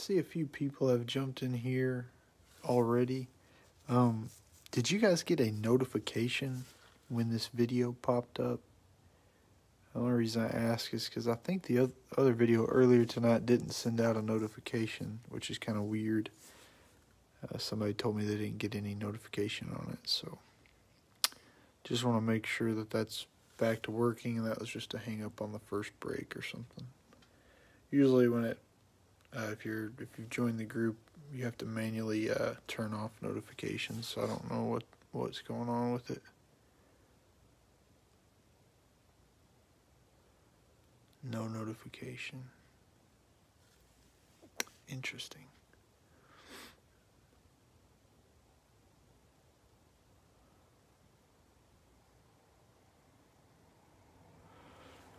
see a few people have jumped in here already. Um, did you guys get a notification when this video popped up? The only reason I ask is because I think the other video earlier tonight didn't send out a notification, which is kind of weird. Uh, somebody told me they didn't get any notification on it, so just want to make sure that that's back to working and that was just a hang up on the first break or something. Usually when it uh, if you're if you join the group, you have to manually uh, turn off notifications. So I don't know what what's going on with it. No notification. Interesting.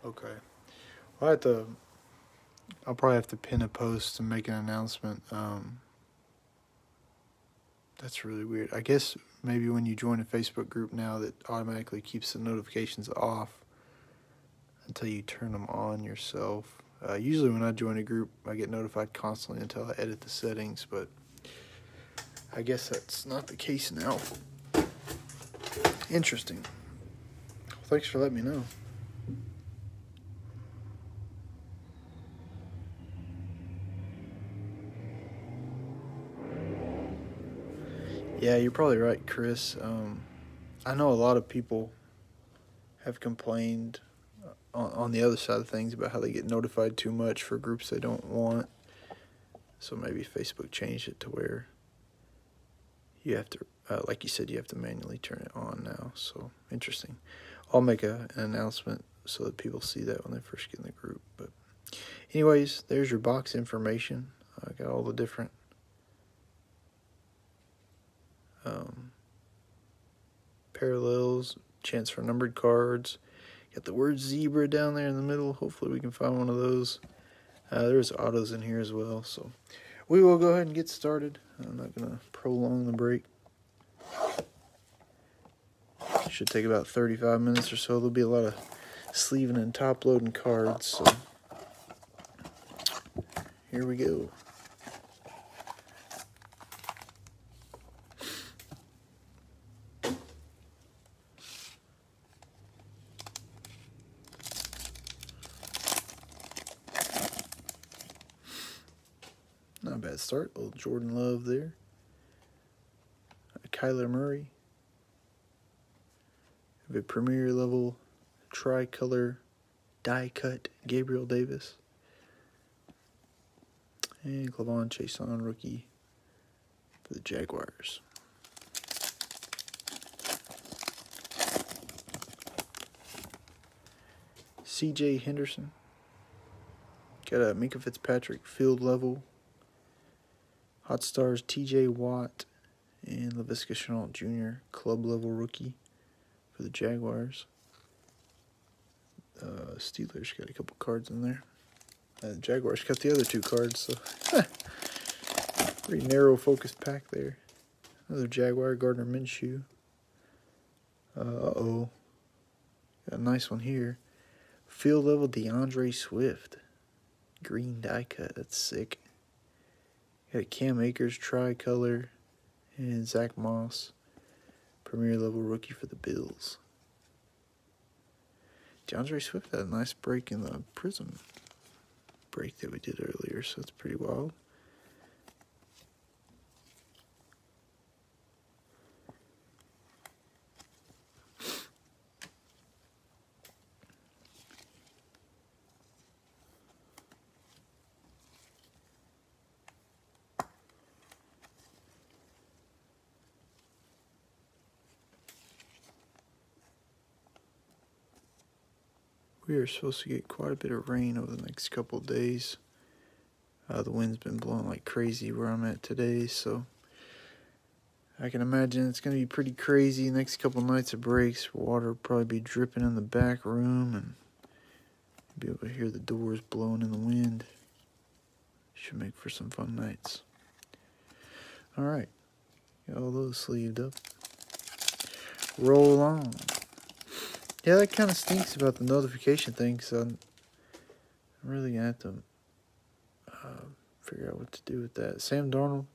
Okay. Well, I have to I'll probably have to pin a post and make an announcement. Um, that's really weird. I guess maybe when you join a Facebook group now, that automatically keeps the notifications off until you turn them on yourself. Uh, usually, when I join a group, I get notified constantly until I edit the settings, but I guess that's not the case now. Interesting. Well, thanks for letting me know. Yeah, you're probably right, Chris. Um, I know a lot of people have complained uh, on, on the other side of things about how they get notified too much for groups they don't want. So maybe Facebook changed it to where you have to, uh, like you said, you have to manually turn it on now. So interesting. I'll make a, an announcement so that people see that when they first get in the group. But, anyways, there's your box information. I got all the different um, parallels, chance for numbered cards. Got the word zebra down there in the middle. Hopefully, we can find one of those. Uh, there's autos in here as well. So, we will go ahead and get started. I'm not going to prolong the break. Should take about 35 minutes or so. There'll be a lot of sleeving and top loading cards. So, here we go. Bad start. Old Jordan Love there. Kyler Murray. Have a premier level tricolor die cut Gabriel Davis. And K'Lavon Chaisson rookie for the Jaguars. CJ Henderson. Got a Minkah Fitzpatrick field level Hot Stars TJ Watt and Laviska Shenault Jr., club level rookie for the Jaguars. Uh, Steelers got a couple cards in there. Uh, Jaguars got the other two cards, so pretty narrow focused pack there. Another Jaguar, Gardner Minshew. Uh oh. Got a nice one here. Field level DeAndre Swift. Green die cut. That's sick. Got Cam Akers tricolor and Zach Moss, premier level rookie for the Bills. DeAndre Swift had a nice break in the Prism break that we did earlier, so that's pretty wild. We are supposed to get quite a bit of rain over the next couple days. Uh, the wind's been blowing like crazy where I'm at today, so I can imagine it's going to be pretty crazy next couple nights of breaks. Water will probably be dripping in the back room and be able to hear the doors blowing in the wind. Should make for some fun nights. All right, got all those sleeved up. Roll on. Yeah, that kind of stinks about the notification thing, because I'm really going to have to uh, figure figure out what to do with that. Sam Darnold.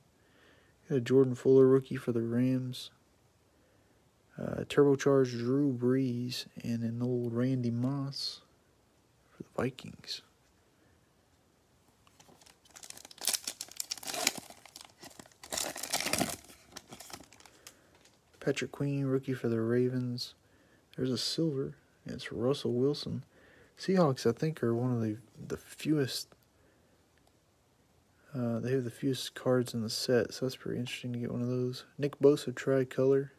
Got a Jordan Fuller rookie for the Rams. Uh, turbocharged Drew Brees and an old Randy Moss for the Vikings. Patrick Queen, rookie for the Ravens. There's a silver. It's Russell Wilson. Seahawks, I think, are one of the the fewest. Uh, they have the fewest cards in the set, so that's pretty interesting to get one of those. Nick Bosa tricolor,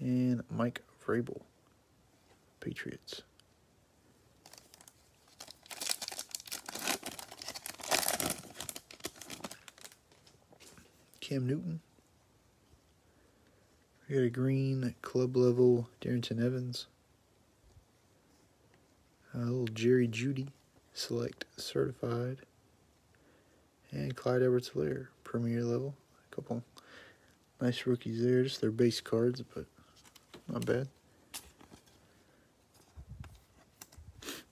and Mike Vrabel, Patriots. Cam Newton. We got a green club level Darrynton Evans. A little Jerry Jeudy, select certified. And Clyde Edwards Helaire, premier level. A couple nice rookies there, just their base cards, but not bad.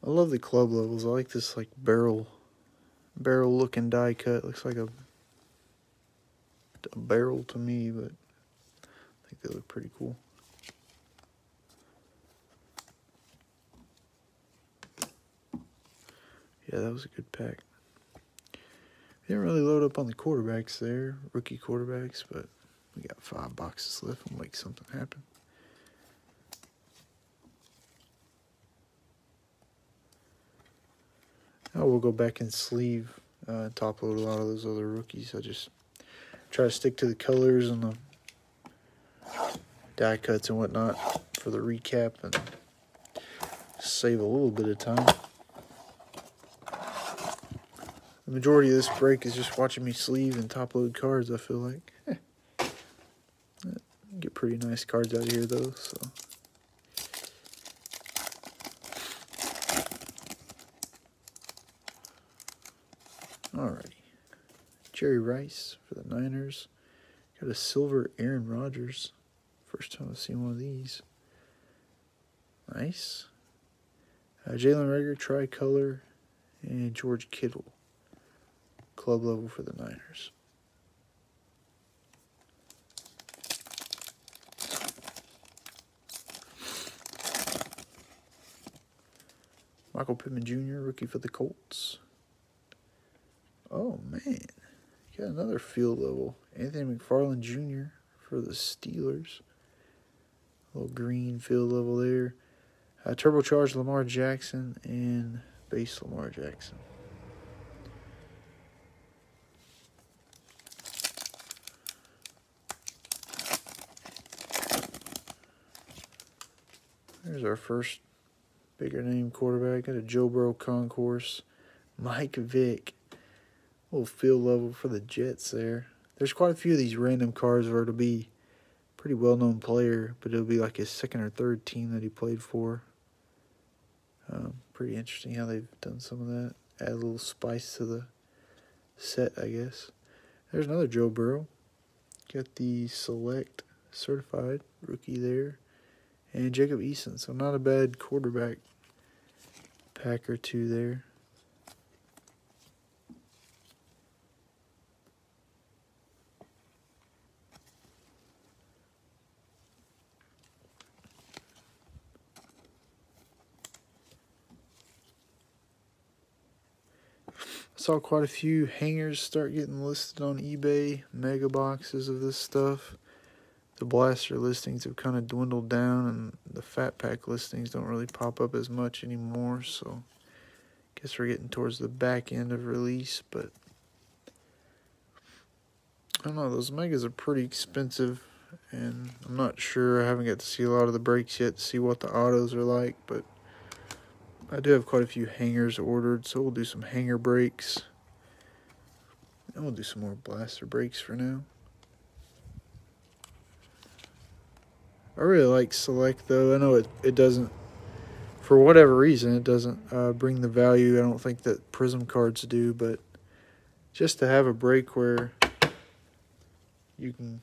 I love the club levels. I like this like barrel barrel looking die cut. Looks like a, a barrel to me, but they look pretty cool. Yeah, that was a good pack. Didn't really load up on the quarterbacks there, rookie quarterbacks, but we got five boxes left. We'll make something happen. Now we'll go back and sleeve, uh, top load a lot of those other rookies. I just try to stick to the colors and the die cuts and whatnot for the recap and save a little bit of time. The majority of this break is just watching me sleeve and top load cards, I feel like. Get pretty nice cards out of here, though, so. Alrighty. Jerry Rice for the Niners. Got a silver Aaron Rodgers. First time I've seen one of these. Nice. Uh, Jalen Reagor, tricolor, and George Kittle club level for the Niners. Michael Pittman Jr., rookie for the Colts. Oh, man. Got another field level. Anthony McFarland Jr. for the Steelers. A little green field level there. Uh, turbocharged Lamar Jackson and base Lamar Jackson. There's our first bigger name quarterback. Got a Joe Burrow concourse. Mike Vick. Little field level for the Jets there. There's quite a few of these random cards where it'll be pretty well known player, but it'll be like his second or third team that he played for. Um, pretty interesting how they've done some of that. Add a little spice to the set, I guess. There's another Joe Burrow. Got the select certified rookie there and Jacob Eason. So not a bad quarterback pack or two there. Saw quite a few hangers start getting listed on eBay, mega boxes of this stuff. The blaster listings have kind of dwindled down and the fat pack listings don't really pop up as much anymore so guess we're getting towards the back end of release but I don't know those megas are pretty expensive and I'm not sure I haven't got to see a lot of the breaks yet to see what the autos are like but I do have quite a few hangers ordered so we'll do some hanger breaks and we'll do some more blaster breaks for now I really like Select though. I know it, it doesn't, for whatever reason, it doesn't uh, bring the value. I don't think that Prism cards do, but just to have a break where you can,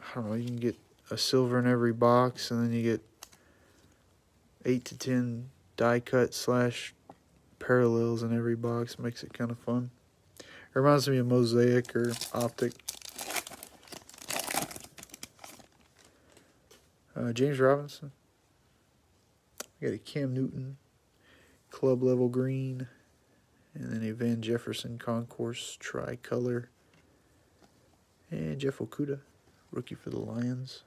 I don't know, you can get a silver in every box, and then you get eight to ten die cut slash parallels in every box. Makes it kind of fun. It reminds me of Mosaic or Optic. Uh, James Robinson. We got a Cam Newton, club level green, and then a Van Jefferson Concourse tricolor, and Jeff Okudah, rookie for the Lions.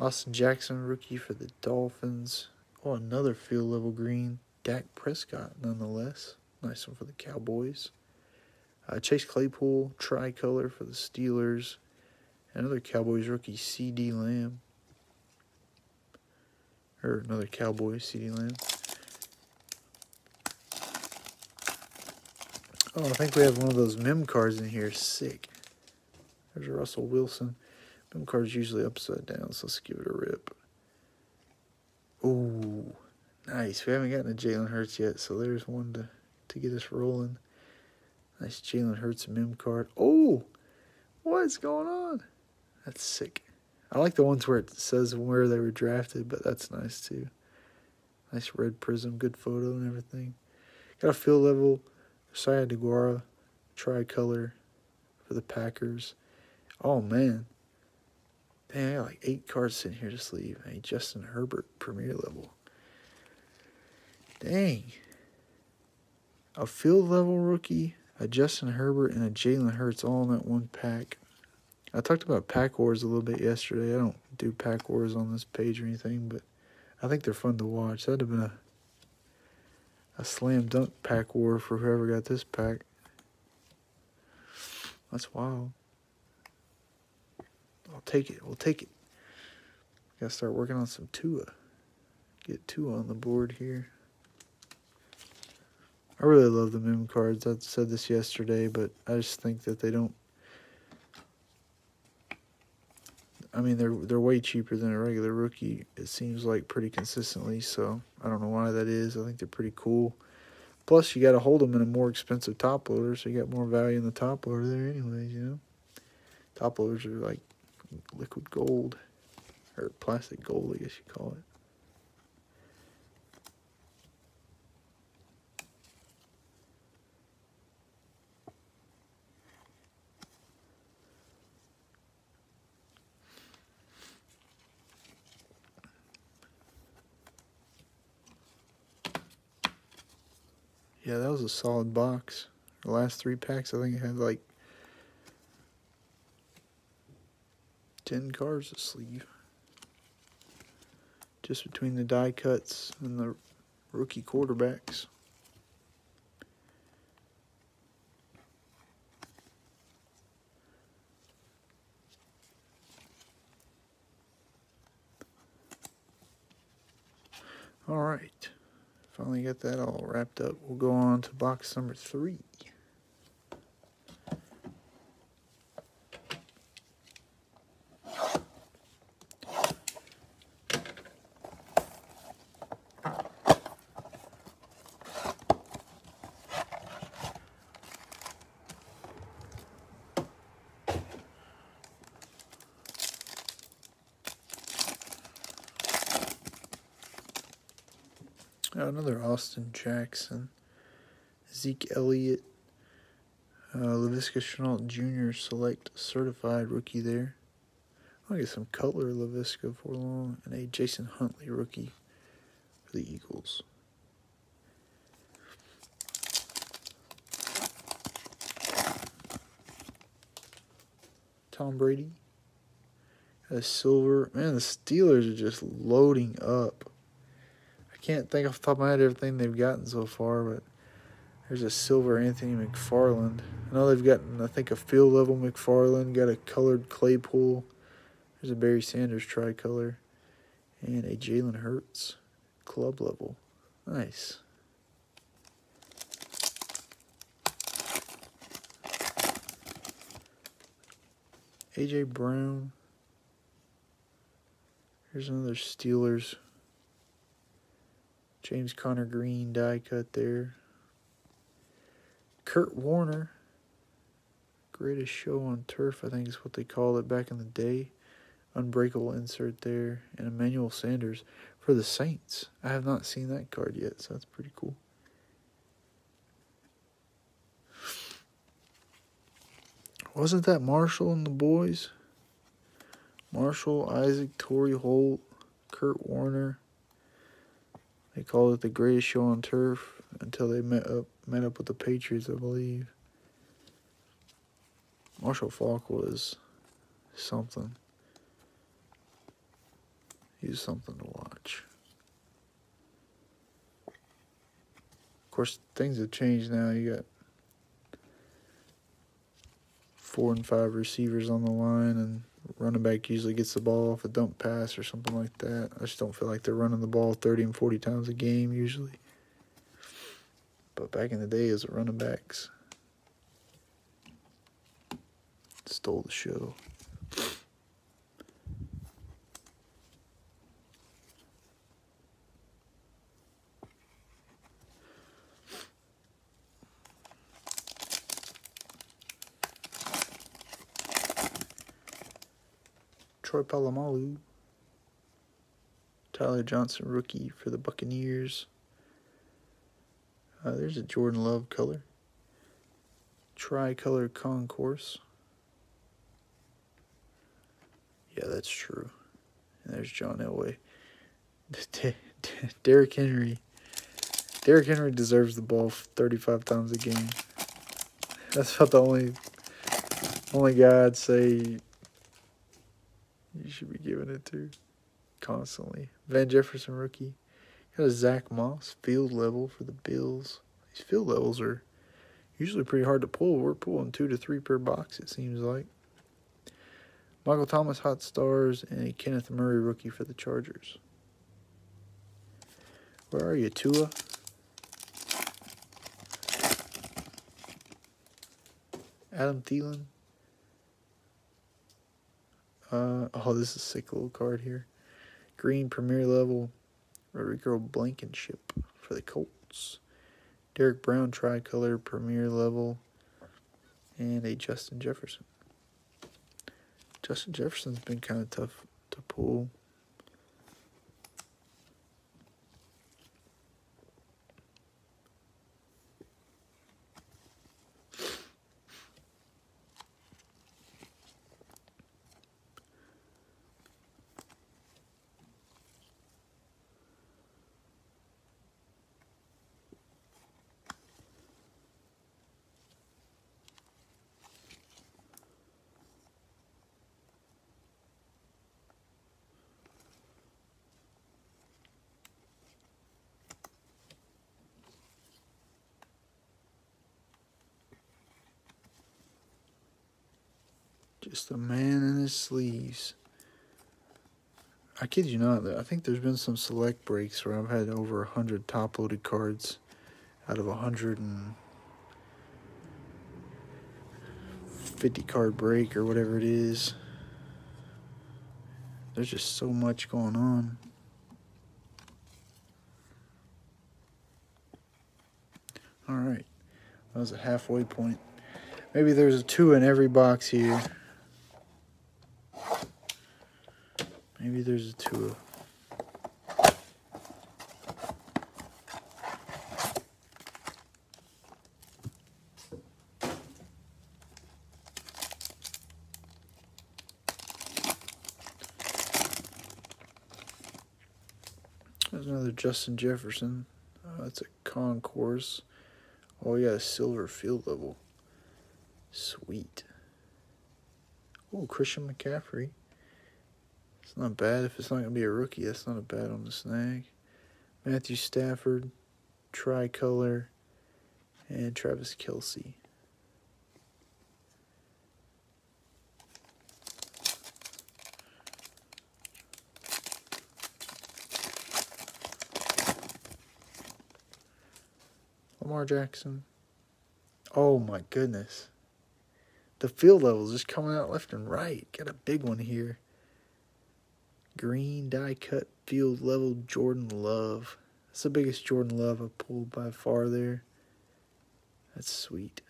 Austin Jackson, rookie for the Dolphins. Oh, another field level green. Dak Prescott, nonetheless. Nice one for the Cowboys. Uh, Chase Claypool, tricolor for the Steelers. Another Cowboys rookie, CeeDee Lamb. Or another Cowboys, CeeDee Lamb. Oh, I think we have one of those mem cards in here. Sick. There's a Russell Wilson. Mem card's usually upside down, so let's give it a rip. Ooh, nice. We haven't gotten a Jalen Hurts yet, so there's one to, to get us rolling. Nice Jalen Hurts mem card. Oh, what's going on? That's sick. I like the ones where it says where they were drafted, but that's nice too. Nice red prism, good photo and everything. Got a field level Josiah DeGuara tricolor for the Packers. Oh man. Dang, I got like eight cards sitting here to sleeve. A Justin Herbert premier level. Dang. A field level rookie a Justin Herbert and a Jalen Hurts all in that one pack. I talked about pack wars a little bit yesterday. I don't do pack wars on this page or anything, but I think they're fun to watch. That'd have been a a slam dunk pack war for whoever got this pack. That's wild. I'll take it. We'll take it. Gotta start working on some Tua. Get Tua on the board here. I really love the mem cards. I said this yesterday, but I just think that they don't. I mean, they're they're way cheaper than a regular rookie. It seems like pretty consistently. So I don't know why that is. I think they're pretty cool. Plus, you got to hold them in a more expensive top loader, so you got more value in the top loader there, anyways. You know, top loaders are like liquid gold or plastic gold, I guess you call it. Yeah, that was a solid box. The last three packs, I think it had like 10 cars to sleeve. Just between the die cuts and the rookie quarterbacks. All right. Finally got that all wrapped up. We'll go on to box number three. another Austin Jackson, Zeke Elliott, uh, Laviska Shenault Jr. Select Certified Rookie there. I'll get some Cutler Laviska for long, and a Jason Huntley rookie for the Eagles. Tom Brady. A silver. Man, the Steelers are just loading up can't think off the top of my head everything they've gotten so far, but there's a silver Anthony McFarland. I know they've gotten, I think, a field level McFarland, got a colored Claypool. There's a Barry Sanders tricolor, and a Jalen Hurts club level. Nice. AJ Brown. Here's another Steelers James Conner Green die cut there. Kurt Warner. Greatest show on turf, I think is what they called it back in the day. unbreakable insert there, and Emmanuel Sanders for the Saints. I have not seen that card yet, so that's pretty cool. Wasn't that Marshall and the boys? Marshall, Isaac, Torry Holt, Kurt Warner. They called it the greatest show on turf until they met up met up with the Patriots, I believe. Marshall Faulk was something. He's something to watch. Of course, things have changed now. You got four and five receivers on the line, and running back usually gets the ball off a dump pass or something like that. I just don't feel like they're running the ball 30 and 40 times a game usually. But back in the day, as a running backs stole the show. Troy Polamalu. Tyler Johnson, rookie for the Buccaneers. Uh, there's a Jordan Love color. Tricolor concourse. Yeah, that's true. And there's John Elway. Derrick Henry. Derrick Henry deserves the ball 35 times a game. That's about the only only guy I'd say you should be giving it to constantly. Van Jefferson rookie. Got a Zach Moss field level for the Bills. These field levels are usually pretty hard to pull. We're pulling two to three per box, it seems like. Michael Thomas Hot Stars and a Kenneth Murray rookie for the Chargers. Where are you, Tua? Adam Thielen. Uh, oh, this is a sick little card here. Green Premier Level, Rodrigo Blankenship for the Colts. Derek Brown Tricolor Premier Level, and a Justin Jefferson. Justin Jefferson's been kind of tough to pull. Just a man in his sleeves. I kid you not, I think there's been some select breaks where I've had over 100 top loaded cards out of a 150 card break or whatever it is. There's just so much going on. All right. That was a halfway point. Maybe there's a two in every box here. Maybe there's a two. There's another Justin Jefferson. Uh, that's a concourse. Oh, yeah, a silver field level. Sweet. Oh, Christian McCaffrey. It's not bad. If it's not going to be a rookie, that's not a bad on the snag. Matthew Stafford, Tricolor, and Travis Kelce. Lamar Jackson. Oh my goodness. The field levels just coming out left and right. Got a big one here. Green die cut field level Jordan Love. That's the biggest Jordan Love I've pulled by far there. That's sweet.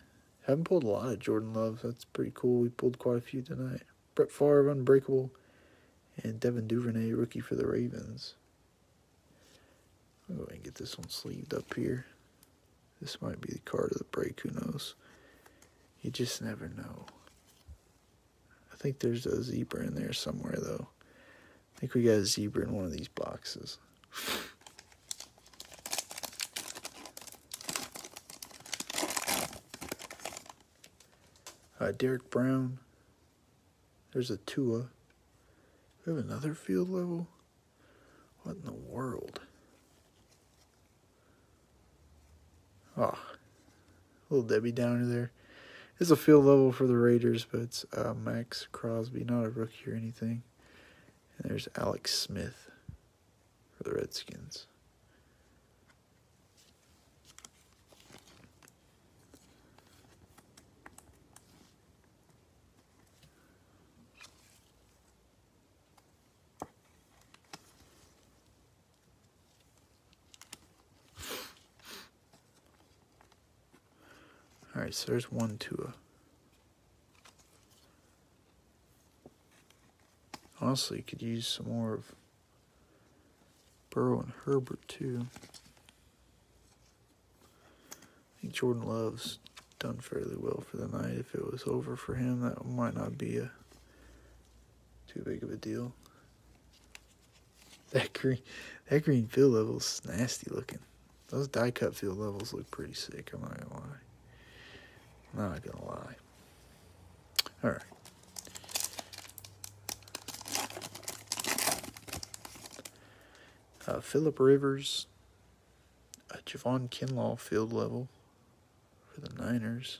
Haven't pulled a lot of Jordan Love. That's pretty cool. We pulled quite a few tonight. Brett Favre, Unbreakable, And Devin Duvernay, rookie for the Ravens. I'll go ahead and get this one sleeved up here. This might be the card of the break, who knows? You just never know. I think there's a zebra in there somewhere, though. I think we got a zebra in one of these boxes. Uh, Derek Brown. There's a Tua. We have another field level? What in the world? Oh, little Debbie Downer there. It's a field level for the Raiders, but it's uh, Maxx Crosby, not a rookie or anything. And there's Alex Smith for the Redskins. All right, so there's one Tua. Honestly, could use some more of Burrow and Herbert too. I think Jordan Love's done fairly well for the night. If it was over for him, that might not be a too big of a deal. That green, that green field level's nasty looking. Those die cut field levels look pretty sick. I'm not gonna lie. I'm Not gonna lie. All right. Uh, Philip Rivers, Javon Kinlaw field level for the Niners.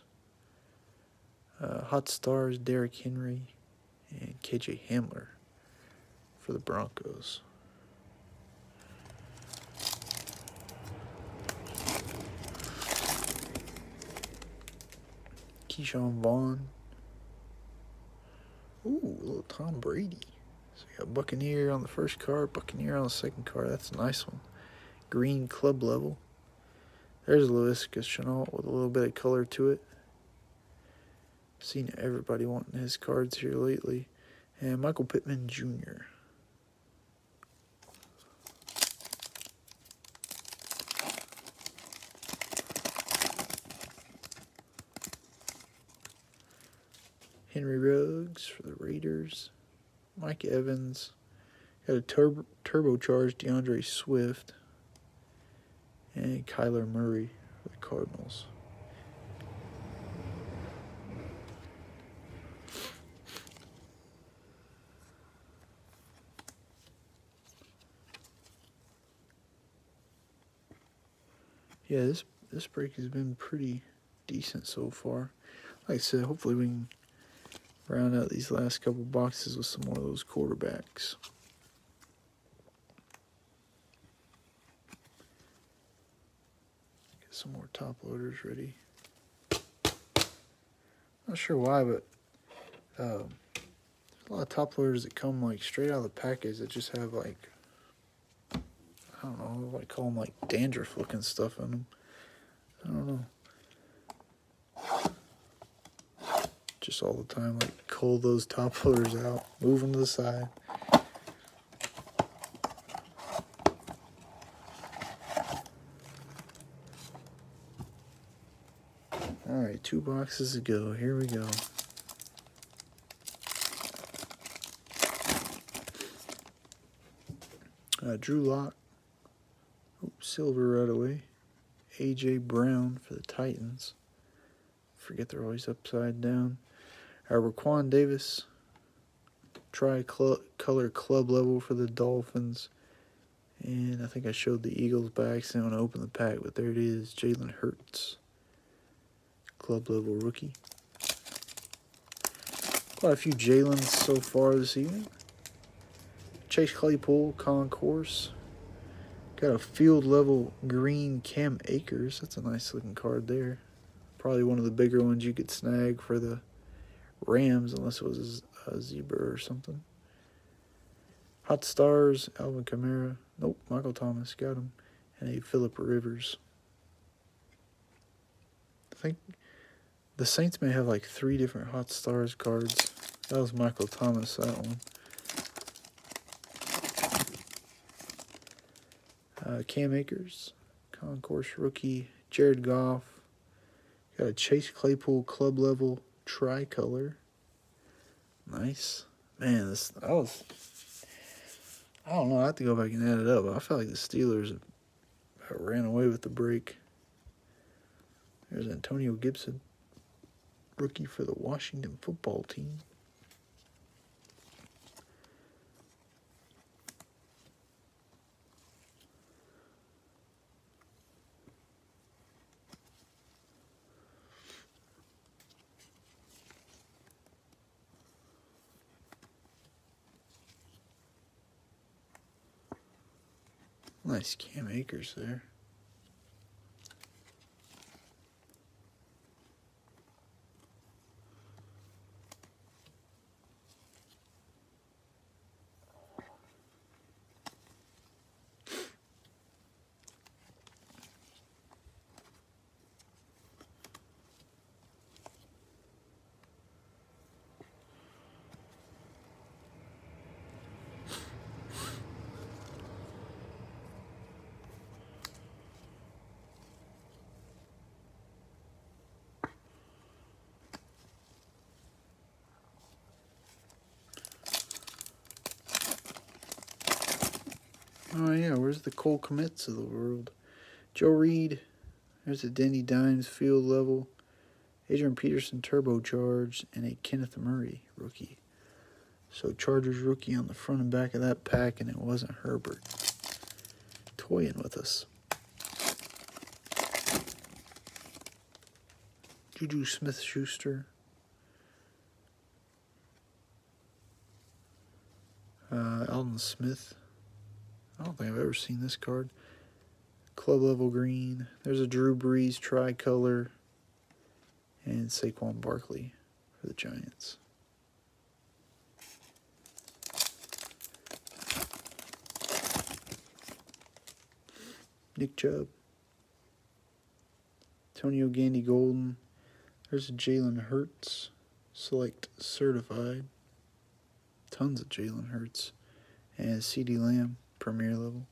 Uh, Hot Stars, Derrick Henry, and KJ Hamler for the Broncos. Ke'Shawn Vaughn. Ooh, little Tom Brady. So got Buccaneer on the first card, Buccaneer on the second card. That's a nice one. Green club level. There's Laviska Shenault with a little bit of color to it. Seen everybody wanting his cards here lately. And Michael Pittman Jr. Henry Ruggs for the Raiders. Mike Evans. Got a turbo, turbocharged DeAndre Swift. And Kyler Murray for the Cardinals. Yeah, this this break has been pretty decent so far. Like I said, hopefully we can round out these last couple boxes with some more of those quarterbacks. Get some more top loaders ready. Not sure why, but um, a lot of top loaders that come like straight out of the package that just have like I don't know, I call them like dandruff looking stuff in them. I don't know. All the time, like cull those top loaders out, move them to the side. All right, two boxes to go. Here we go. Uh, Drew Lock. Silver right away. A.J. Brown for the Titans. Forget they're always upside down. Uh, Raekwon Davis. Tri-color club level for the Dolphins. And I think I showed the Eagles by accident when I opened the pack, but there it is. Jalen Hurts. Club level rookie. Quite a few Jalen's so far this evening. Chase Claypool, Concourse. Got a field level green Cam Akers. That's a nice looking card there. Probably one of the bigger ones you could snag for the Rams, unless it was a zebra or something. Hot Stars, Alvin Kamara. Nope, Michael Thomas got him. And a Philip Rivers. I think the Saints may have like three different Hot Stars cards. That was Michael Thomas, that one. Uh, Cam Akers, Concourse rookie, Jared Goff. Got a Chase Claypool club level tricolor. Nice. Man, this that was I don't know, I have to go back and add it up. I felt like the Steelers ran away with the break. There's Antonio Gibson, rookie for the Washington football team. Nice Cam Akers there. Oh yeah, where's the Cole Kmets of the world? Joe Reed. There's a Danny Dimes field level. Adrian Peterson turbocharged and a Kenneth Murray rookie. So Chargers rookie on the front and back of that pack, and it wasn't Herbert. Toying with us. Juju Smith Schuster. Uh, Aldon Smith. I don't think I've ever seen this card. Club level green. There's a Drew Brees tricolor. And Saquon Barkley for the Giants. Nick Chubb. Antonio Gandy Golden. There's a Jalen Hurts. Select certified. Tons of Jalen Hurts. And CeeDee Lamb premier level.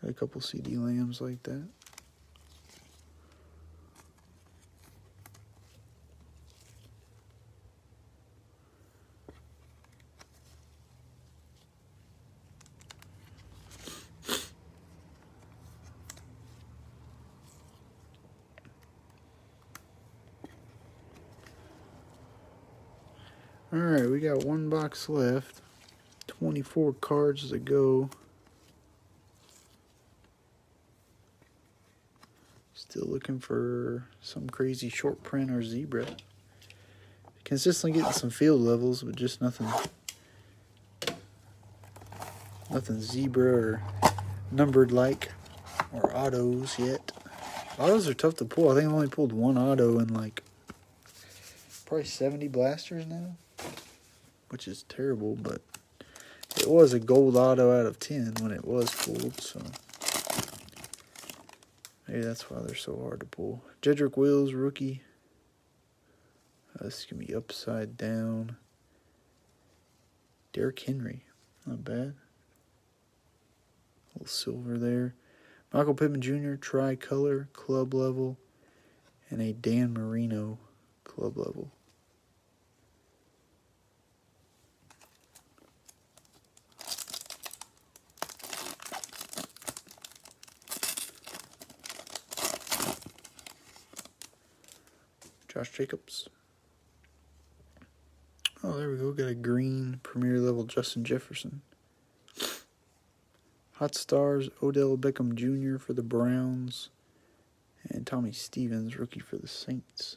Got a couple CeeDee Lambs like that. All right, we got one box left. 24 cards to go. Still looking for some crazy short print or zebra. Consistently getting some field levels, but just nothing. Nothing zebra or numbered like or autos yet. Autos are tough to pull. I think I've only pulled one auto in like probably 70 blasters now, which is terrible, but it was a gold auto out of 10 when it was pulled, so maybe that's why they're so hard to pull. Jedrick Wills, rookie. Uh, this can be upside down. Derrick Henry, not bad. A little silver there. Michael Pittman Jr., tricolor, club level, and a Dan Marino, club level. Josh Jacobs. Oh, there we go. Got a green premier level Justin Jefferson. Hot Stars, Odell Beckham Jr. for the Browns. And Tommy Stevens, rookie for the Saints.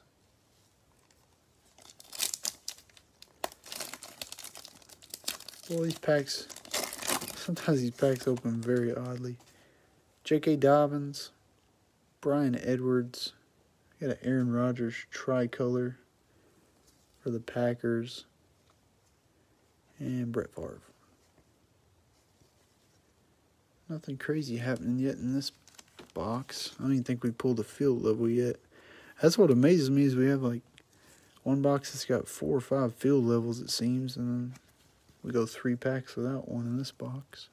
Well, these packs, sometimes these packs open very oddly. J.K. Dobbins, Bryan Edwards, Got an Aaron Rodgers tricolor for the Packers. And Brett Favre. Nothing crazy happening yet in this box. I don't even think we pulled a field level yet. That's what amazes me is we have like one box that's got four or five field levels it seems, and then we go three packs without one in this box.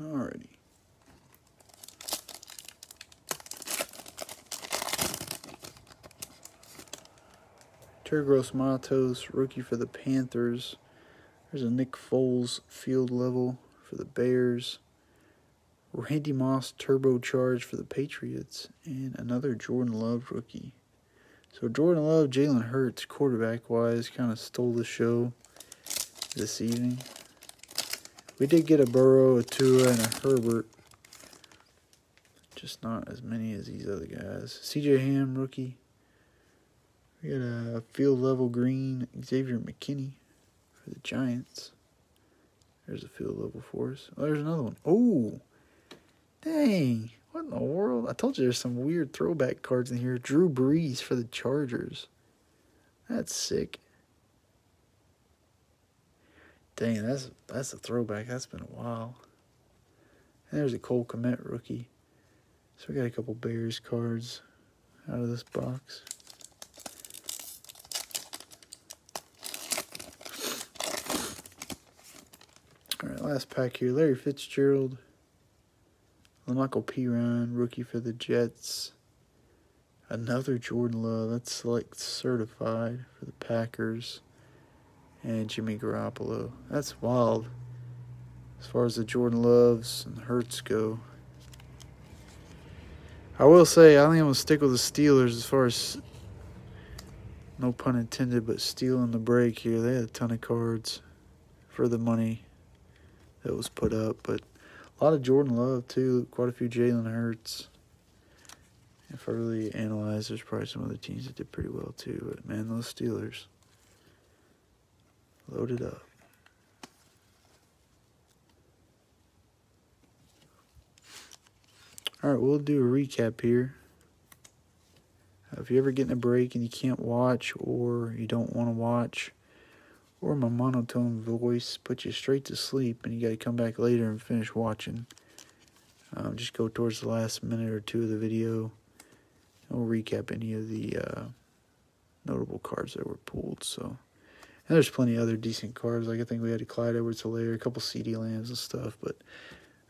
Alrighty. Yetur Gross-Matos, rookie for the Panthers. There's a Nick Foles field level for the Bears. Randy Moss turbocharged for the Patriots. And another Jordan Love rookie. So Jordan Love, Jalen Hurts, quarterback wise, kind of stole the show this evening. We did get a Burrow, a Tua, and a Herbert. Just not as many as these other guys. CJ Ham, rookie. We got a field level green Xavier McKinney for the Giants. There's a field level for us. Oh, there's another one. Oh, dang. What in the world? I told you there's some weird throwback cards in here. Drew Brees for the Chargers. That's sick. Dang, that's that's a throwback. That's been a while. And there's a Cole Kmet rookie. So we got a couple Bears cards out of this box. All right, last pack here. Larry Fitzgerald. La'Mical Perine, rookie for the Jets. Another Jordan Love. That's like certified for the Packers. And Jimmy Garoppolo. That's wild. As far as the Jordan Loves and the Hurts go. I will say, I think I'm going to stick with the Steelers as far as, no pun intended, but stealing the break here. They had a ton of cards for the money that was put up, but a lot of Jordan Love too. Quite a few Jalen Hurts. If I really analyze, there's probably some other teams that did pretty well too. But man, those Steelers loaded up. All right, we'll do a recap here. Uh, if you're ever getting a break and you can't watch or you don't want to watch, or my monotone voice puts you straight to sleep and you got to come back later and finish watching. Um, just go towards the last minute or two of the video. And we'll recap any of the uh, notable cards that were pulled. So, and there's plenty of other decent cards. Like I think we had a Clyde Edwards-Helaire, a couple CeeDee Lambs and stuff. But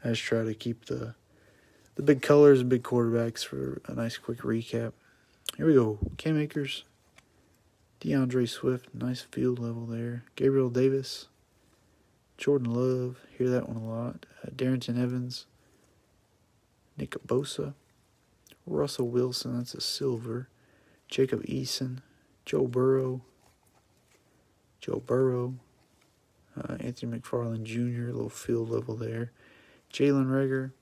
I just try to keep the the big colors and big quarterbacks for a nice quick recap. Here we go. Cam Akers, D'Andre Swift, nice field level there. Gabriel Davis, Jordan Love, hear that one a lot. Uh, Darrynton Evans, Nick Bosa, Russell Wilson, that's a silver. Jacob Eason, Joe Burrow, Joe Burrow, uh, Anthony McFarland Jr., a little field level there. Jalen Reagor,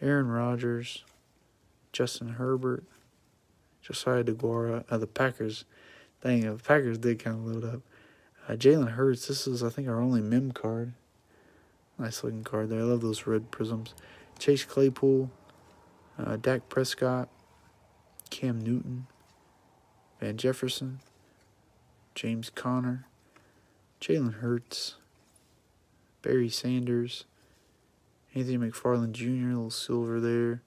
Aaron Rodgers, Justin Herbert, Josiah DeGuara, uh, the Packers Dang, the Packers did kind of load up. Uh, Jalen Hurts, this is, I think, our only mem card. Nice looking card there. I love those red prisms. Chase Claypool, uh, Dak Prescott, Cam Newton, Van Jefferson, James Conner, Jalen Hurts, Barry Sanders, Anthony McFarland Jr., little silver there,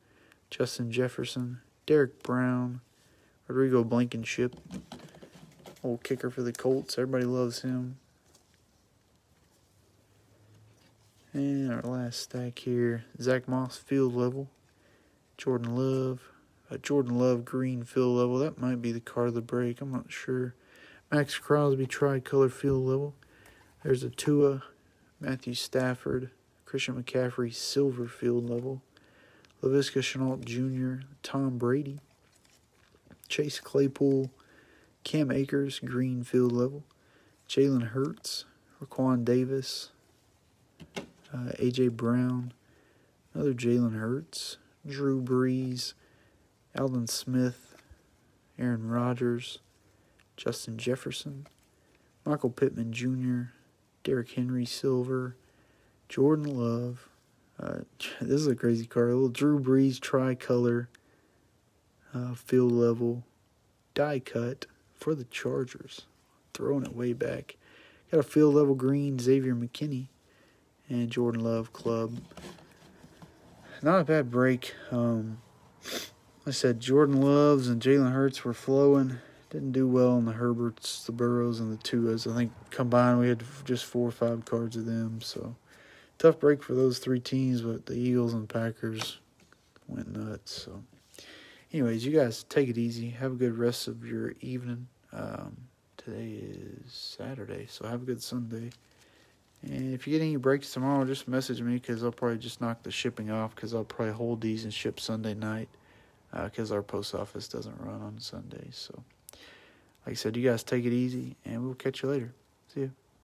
Justin Jefferson, Derek Brown, Rodrigo Blankenship, Old kicker for the Colts. Everybody loves him. And our last stack here, Zach Moss field level. Jordan Love. A Jordan Love green field level. That might be the card of the break. I'm not sure. Maxx Crosby tricolor field level. There's a Tua. Matthew Stafford. Christian McCaffrey silver field level. Laviska Shenault Jr. Tom Brady. Chase Claypool. Cam Akers, green field level. Jalen Hurts, Raekwon Davis, uh, A.J. Brown, another Jalen Hurts, Drew Brees, Aldon Smith, Aaron Rodgers, Justin Jefferson, Michael Pittman Jr., Derrick Henry Silver, Jordan Love. Uh, this is a crazy card. A little Drew Brees tricolor, uh, field level, die cut for the Chargers. Throwing it way back. Got a field level green Xavier McKinney and Jordan Love Club. Not a bad break. Um, I said Jordan Loves and Jalen Hurts were flowing. Didn't do well on the Herberts, the Burrows, and the Tuas. I think combined we had just four or five cards of them. So tough break for those three teams, but the Eagles and Packers went nuts. So, anyways, you guys take it easy. Have a good rest of your evening. Um, today is Saturday, so have a good Sunday. And if you get any breaks tomorrow, just message me because I'll probably just knock the shipping off because I'll probably hold these and ship Sunday night because uh, our post office doesn't run on Sundays. So, like I said, you guys take it easy and we'll catch you later. See you.